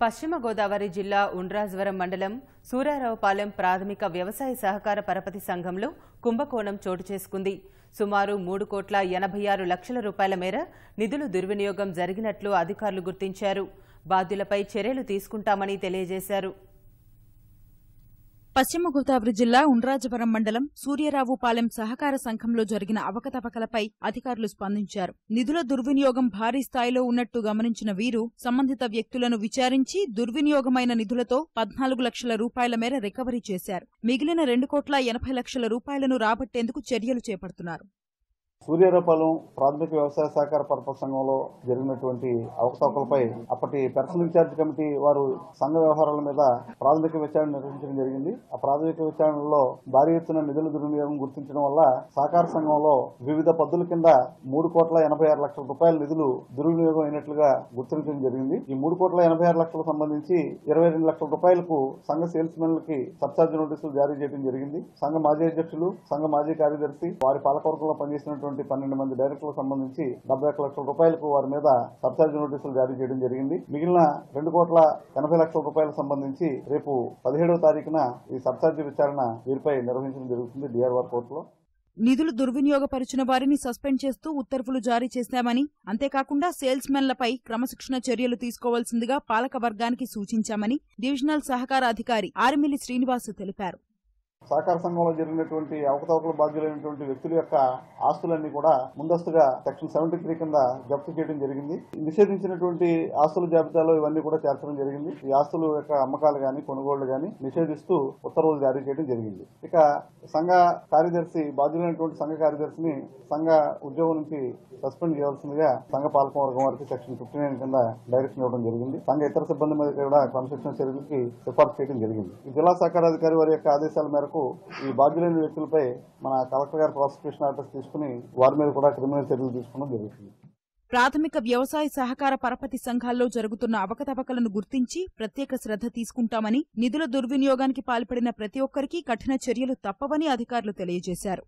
పశ్చిమ గోదావరి జిల్లా ఉండ్రాజవరం మండలం సూరారావుపాలెం ప్రాథమిక వ్యవసాయ సహకార పరపతి సంఘంలో కుంభకోణం చోటు చేసుకుంది. సుమారు మూడు కోట్ల ఎనభై ఆరు లక్షల రూపాయల మేర నిధులు దుర్వినియోగం జరిగినట్లు అధికారులు గుర్తించారు. బాధ్యులపై చర్యలు తీసుకుంటామని తెలియజేశారు. పశ్చిమ గోదావరి జిల్లా ఉండ్రాజవరం మండలం సూర్యరావుపాలెం సహకార సంఘంలో జరిగిన అవకతవకలపై అధికారులు స్పందించారు. నిధుల దుర్వినియోగం భారీ స్థాయిలో ఉన్నట్టు గమనించిన వీరు సంబంధిత వ్యక్తులను విచారించి దుర్వినియోగమైన నిధులతో పద్నాలుగు లక్షల రూపాయల మేర రికవరీ చేశారు. మిగిలిన రెండు కోట్ల ఎనభై లక్షల రూపాయలను రాబట్టేందుకు చర్యలు చేపడుతున్నారు. సూర్యారావుపాలెం ప్రాథమిక వ్యవసాయ సహకార పరపతి సంఘంలో జరిగినటువంటి అవకతవకలపై అప్పటి పెన్షన్ ఇన్ఛార్జ్ కమిటీ వారు సంఘ వ్యవహారాల మీద ప్రాథమిక విచారణ నిర్వహించడం జరిగింది. ఆ ప్రాథమిక విచారణలో భారీ ఎత్తున నిధుల దుర్వినియోగం గుర్తించడం వల్ల సహకార సంఘంలో వివిధ పద్ధతుల కింద మూడు కోట్ల ఎనభై ఆరు లక్షల రూపాయల నిధులు దుర్వినియోగం అయినట్లుగా గుర్తించడం జరిగింది. ఈ మూడు కోట్ల ఎనభై ఆరు లక్షలకు సంబంధించి ఇరవై రెండు లక్షల రూపాయలకు సంఘ సేల్స్ మెన్లకి సబ్చార్జ్ నోటీసులు జారీ చేయడం జరిగింది. సంఘ మాజీ అధ్యక్షులు సంఘ మాజీ కార్యదర్శి వారి పాలకవర్గంలో పనిచేసినటువంటి పన్నెండు మంది డైరెక్టర్లకు సంబంధించి డెబ్బై లక్షల రూపాయలకు వారి మీద సబ్చార్జ్ నోటీసులు జారీ చేయడం జరిగింది. మిగిలిన రెండు కోట్ల ఎనభై లక్షల రూపాయలకు సంబంధించి రేపు పదిహేడవ తారీఖున ఈ సబ్చార్జ్ విచారణ వీరిపై నిర్వహించడం జరుగుతుంది డిఆర్ఆర్ కోర్టులో. నిధులు దుర్వినియోగపరిచిన వారిని సస్పెండ్ చేస్తూ ఉత్తర్వులు జారీ చేశామని అంతేకాకుండా సేల్స్ మెన్లపై క్రమశిక్షణ చర్యలు తీసుకోవాల్సిందిగా పాలక వర్గానికి సూచించామని డివిజనల్ సహకార అధికారి ఆర్మిలి శ్రీనివాస్ తెలిపారు. సహకార సంఘంలో జరిగినటువంటి అవకతవకల బాధ్యులైనటువంటి వ్యక్తుల యొక్క ఆస్తులన్నీ కూడా ముందస్తుగా సెక్షన్ సెవెంటీ త్రీ కింద జప్తు చేయడం జరిగింది. నిషేధించినటువంటి ఆస్తుల జాబితాలో ఇవన్నీ కూడా చేర్చడం జరిగింది. ఈ ఆస్తుల యొక్క అమ్మకాలు గాని కొనుగోళ్ళు గాని నిషేధిస్తూ ఉత్తర్వులు జారీ చేయడం జరిగింది. ఇక సంఘ కార్యదర్శి బాధ్యులైనటువంటి సంఘ కార్యదర్శిని సంఘ ఉద్యోగం నుంచి సస్పెండ్ చేయాల్సిందిగా సంఘ పాలకవర్గం వారికి సెక్షన్ ఫిఫ్టీ నైన్ కింద డైరెక్షన్ ఇవ్వడం జరిగింది. సంఘ ఇతర సిబ్బంది మీద కూడా క్రమశిక్షణ చర్యలకి సిఫార్సు చేయడం జరిగింది. ఈ జిల్లా సహకారాధికారి వారి యొక్క ఆదేశాల మేరకు మేరకు ఈ బాధ్యులైన వ్యక్తులపై మన కలెక్టర్ గారు ప్రాసిక్యూషన్ ఆర్డర్స్ తీసుకుని వారి మీద కూడా క్రిమినల్ చర్యలు తీసుకోవడం జరుగుతుంది. ప్రాథమిక వ్యవసాయ సహకార పరపతి సంఘాల్లో జరుగుతున్న అవకతవకలను గుర్తించి ప్రత్యేక శ్రద్ధ తీసుకుంటామని నిధుల దుర్వినియోగానికి పాల్పడిన ప్రతి ఒక్కరికి కఠిన చర్యలు తప్పవని అధికారులు తెలియజేశారు.